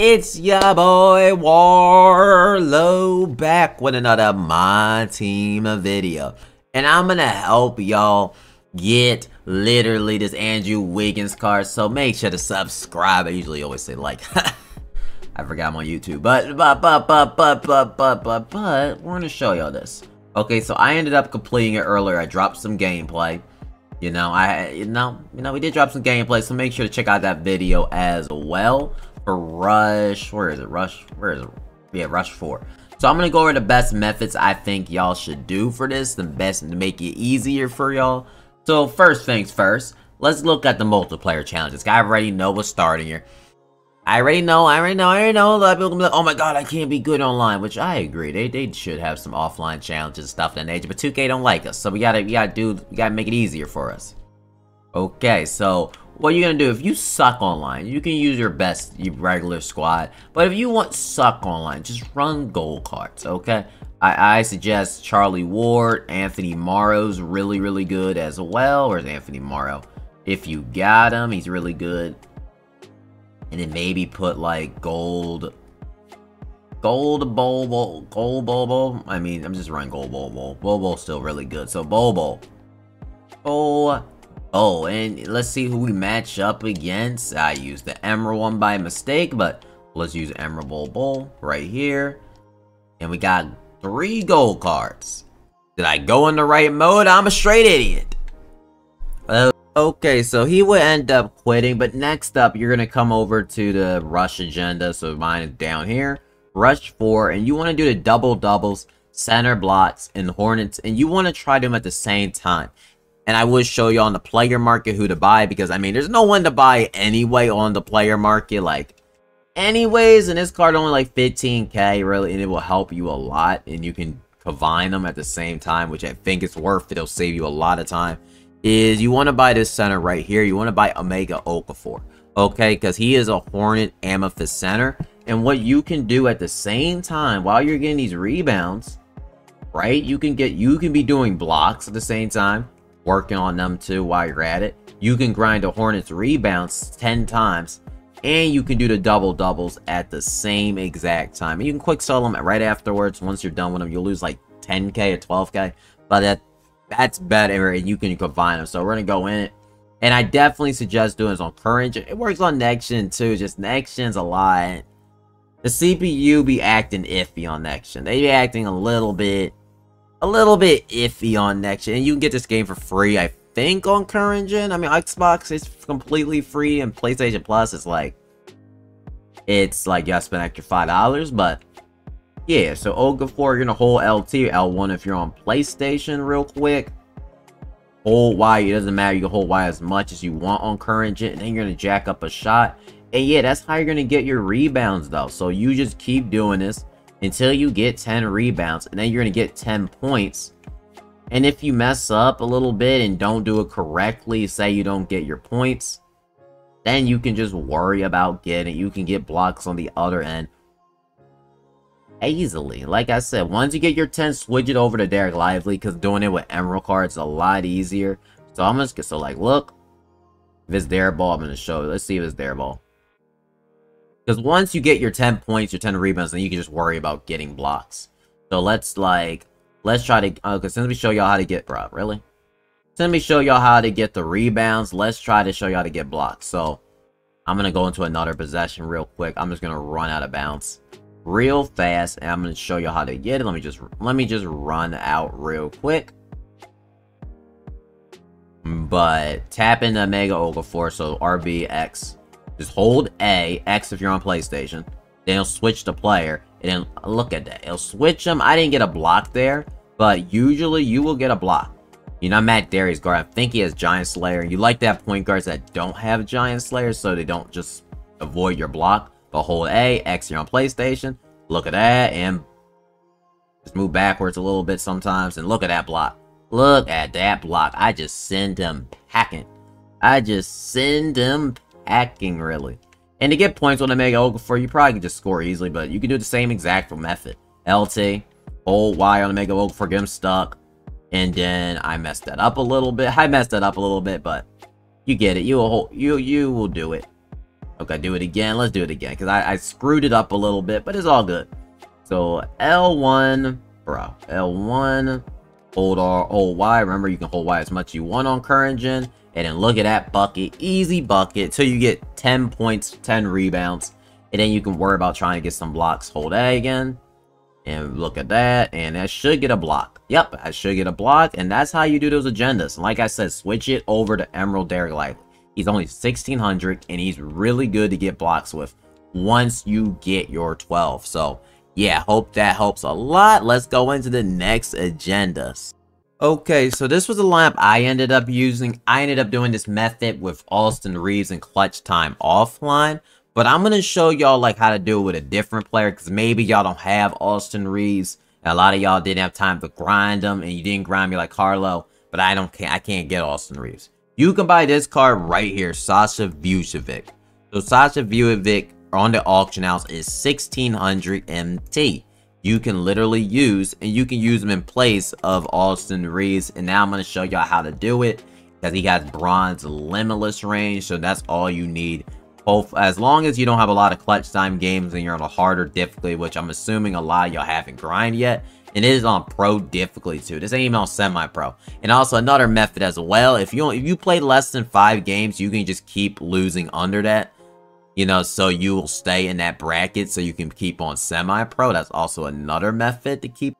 It's ya boy Carlo back with another My Team video. And I'm gonna help y'all get literally this Andrew Wiggins card. So make sure to subscribe. I usually always say like. I forgot I'm on YouTube. But, but, but, but, but, but, but, but, but, we're gonna show y'all this. Okay, so I ended up completing it earlier. I dropped some gameplay. You know, I, you know, you know, we did drop some gameplay, so make sure to check out that video as well Rush. Where is it? Rush. Where is it? Yeah, Rush 4. So I'm going to go over the best methods I think y'all should do for this. The best to make it easier for y'all. So first things first, let's look at the multiplayer challenges. I already know what's starting here. I already know, I already know, I already know. A lot of people like, oh my god, I can't be good online, which I agree. They they should have some offline challenges and stuff that nature, but 2K don't like us, so we gotta we gotta do we gotta make it easier for us. Okay, so what you're gonna do if you suck online you can use your best your regular squad but if you want suck online just run gold cards okay? I, I suggest Charlie Ward Anthony Morrow's really really good as well where's Anthony Morrow? If you got him he's really good. And then maybe put like gold gold Bol Bol, gold Bol Bol. I mean I'm just running gold Bol Bol. Bol still really good. So Bol Bol. Oh Oh, and let's see who we match up against. I used the Emerald one by mistake, but let's use Emerald Bol right here. And we got three gold cards. Did I go in the right mode? I'm a straight idiot. Uh, okay, so he would end up quitting, but next up, you're going to come over to the Rush agenda. So mine is down here. Rush 4, and you want to do the double doubles, center blocks, and Hornets, and you want to try them at the same time. And I would show you on the player market who to buy because, I mean, there's no one to buy anyway on the player market. Like, anyways, and this card only like 15k, really, and it will help you a lot. And you can combine them at the same time, which I think it's worth it. It'll save you a lot of time. Is you want to buy this center right here. You want to buy Emeka Okafor. Okay, because he is a Hornet Amethyst center. And what you can do at the same time while you're getting these rebounds, right? You can get you can be doing blocks at the same time working on them too while you're at it. You can grind a Hornets rebounds 10 times, and you can do the double doubles at the same exact time. And you can quick sell them right afterwards. Once you're done with them, you'll lose like 10k or 12k, but that that's better, and you can combine them. So we're gonna go in it. And I definitely suggest doing this on current. It works on next gen too, just next gen's a lot. The CPU be acting iffy on next gen. They be acting a little bit a little bit iffy on next gen. And you can get this game for free, I think, on current gen. I mean, Xbox is completely free, and PlayStation Plus is like, it's like you gotta spend extra five dollars, but yeah. So Okafor, you're gonna hold LT L1 if you're on PlayStation, real quick. Hold Y, it doesn't matter. You can hold Y as much as you want on current gen, and then you're gonna jack up a shot. And yeah, that's how you're gonna get your rebounds though. So you just keep doing this until you get 10 rebounds and then you're going to get 10 points. And if you mess up a little bit and don't do it correctly, say you don't get your points, then you can just worry about getting You can get blocks on the other end easily. Like I said, once you get your 10, switch it over to Dereck Lively because doing it with Emerald cards is a lot easier. So I'm just, so like, look, if it's their ball, I'm going to show you. Let's see if it's their ball. Because once you get your 10 points, your 10 rebounds, then you can just worry about getting blocks. So let's like, let's try to, okay, uh, since we show y'all how to get, bro, really? Since we show y'all how to get the rebounds, let's try to show y'all how to get blocks. So I'm going to go into another possession real quick. I'm just going to run out of bounds real fast and I'm going to show y'all how to get it. Let me just, let me just run out real quick. But tap into Mega Okafor, so RBX just hold A, X if you're on PlayStation. Then it'll switch the player. And then uh, look at that. It'll switch them. I didn't get a block there. But usually you will get a block. You know, Matt Darius guard. I think he has Giant Slayer. You like that point guards that don't have Giant Slayer so they don't just avoid your block. But hold A, X you're on PlayStation. Look at that. And just move backwards a little bit sometimes. And look at that block. Look at that block. I just send him packing. I just send him hacking, really. And to get points on Emeka Okafor, you probably can just score easily, but you can do the same exact method. LT, hold Y on Emeka Okafor, get him stuck. And then I messed that up a little bit. I messed that up a little bit, but you get it. You will you you will do it. Okay, do it again. Let's do it again because I, I screwed it up a little bit, but it's all good. So L1, bro, L1, hold R, hold Y. Remember, you can hold Y as much as you want on current gen. And then look at that bucket, easy bucket, till you get 10 points, 10 rebounds. And then you can worry about trying to get some blocks. Hold A again. And look at that. And that should get a block. Yep, I should get a block. And that's how you do those agendas. And like I said, switch it over to Emerald Dereck Lively. He's only 1600 and he's really good to get blocks with once you get your 12. So yeah, hope that helps a lot. Let's go into the next agendas. Okay, so this was a lamp I ended up using. I ended up doing this method with Austin Reaves and Clutch Time offline. But I'm going to show y'all like how to do it with a different player because maybe y'all don't have Austin Reaves. A lot of y'all didn't have time to grind them and you didn't grind me like Carlo. But I don't I can't get Austin Reaves. You can buy this card right here, Sasha Vujacic. So Sasha Vujacic on the auction house is 1600 MT. You can literally use and you can use them in place of Austin Reaves. And now I'm going to show y'all how to do it because he has bronze limitless range. So that's all you need. Both as long as you don't have a lot of clutch time games and you're on a harder difficulty, which I'm assuming a lot of y'all haven't grind yet. And it is on pro difficulty too. This ain't even on semi-pro. And also another method as well. If you if you play less than five games, you can just keep losing under that you know, so you will stay in that bracket so you can keep on semi-pro. That's also another method to keep.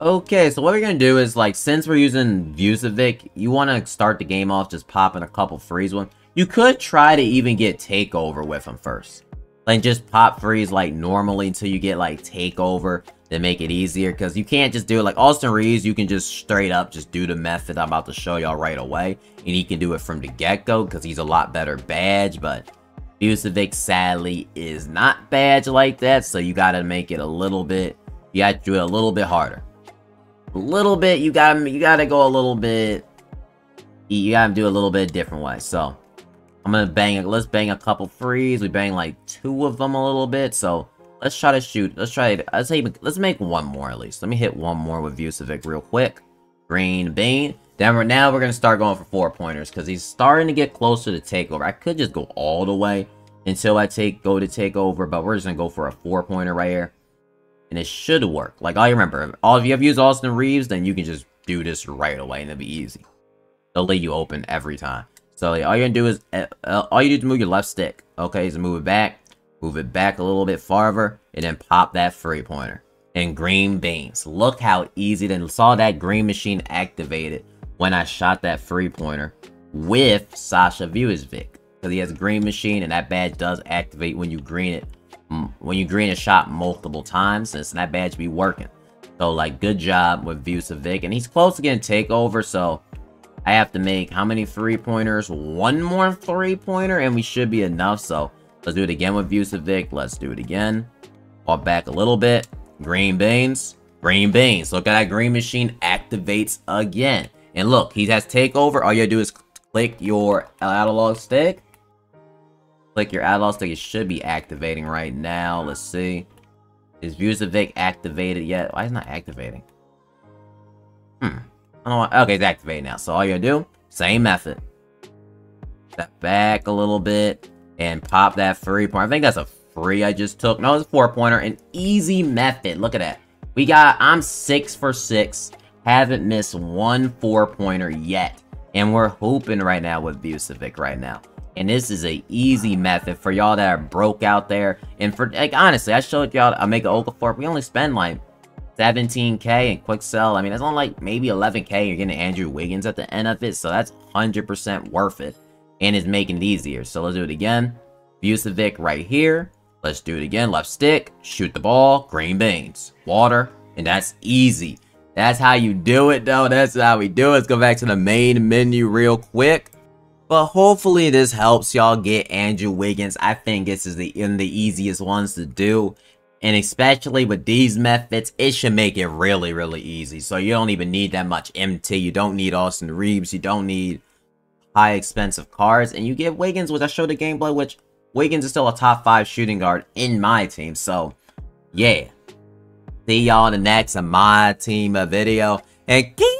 Okay, so what we're going to do is, like, since we're using Vujacic, you want to start the game off just popping a couple freeze one. You could try to even get Takeover with him first. Like, just pop freeze, like, normally until you get, like, Takeover to make it easier. Because you can't just do it. Like, Austin Reaves, you can just straight up just do the method I'm about to show y'all right away. And he can do it from the get-go because he's a lot better badge, but Vujacic sadly is not badge like that, so you gotta make it a little bit, you gotta do it a little bit harder. A little bit, you gotta, you gotta go a little bit, you gotta do a little bit different way, so. I'm gonna bang, it. let's bang a couple frees, we bang like two of them a little bit, so. Let's try to shoot, let's try, let's even, let's make one more at least. Let me hit one more with Vujacic real quick. Green Bean. Then we're, now we're going to start going for four pointers because he's starting to get closer to takeover. I could just go all the way until I take go to takeover, but we're just going to go for a four pointer right here. And it should work. Like, I remember, all if you have used Austin Reaves, then you can just do this right away and it'll be easy. They'll let you open every time. So all you're going to do is, uh, all you do is move your left stick. Okay, so move it back. Move it back a little bit farther. And then pop that free pointer. And green beans. Look how easy. Then saw that green machine activated when I shot that three pointer with Sasha Vujacic. Because he has green machine and that badge does activate when you green it. When you green a shot multiple times, and that badge be working. So, like, good job with Vujacic. And he's close to getting takeover, so I have to make how many three-pointers? One more three-pointer, and we should be enough. So, let's do it again with Vujacic. Let's do it again. Pop back a little bit. Green beans. Green beans. Look at that green machine activates again. And look, he has takeover. All you do is click your analog stick. Click your analog stick. It should be activating right now. Let's see. Is Vujacic activated yet? Why is not activating? Hmm. I don't. Okay, it's activated now. So all you do, same method. Step back a little bit and pop that free point. I think that's a free I just took. No, it's a four pointer. An easy method. Look at that. We got, I'm six for six haven't missed one four-pointer yet. And we're hoping right now with Vujacic right now. And this is a easy method for y'all that are broke out there. And for, like, honestly, I showed y'all I make an Okafor. We only spend, like, 17k in quick sell. I mean, it's only, like, maybe 11k. You're getting Andrew Wiggins at the end of it. So that's 100% worth it. And it's making it easier. So let's do it again. Vujacic right here. Let's do it again. Left stick. Shoot the ball. Green beans. Water. And that's easy. That's how you do it, though. That's how we do it. Let's go back to the main menu real quick. But hopefully this helps y'all get Andrew Wiggins. I think this is the in the easiest ones to do. And especially with these methods, it should make it really, really easy. So you don't even need that much MT. You don't need Austin Reaves. You don't need high expensive cards. And you get Wiggins, which I showed the gameplay, which Wiggins is still a top 5 shooting guard in my team. So, yeah. See y'all in the next My Team of video. And keep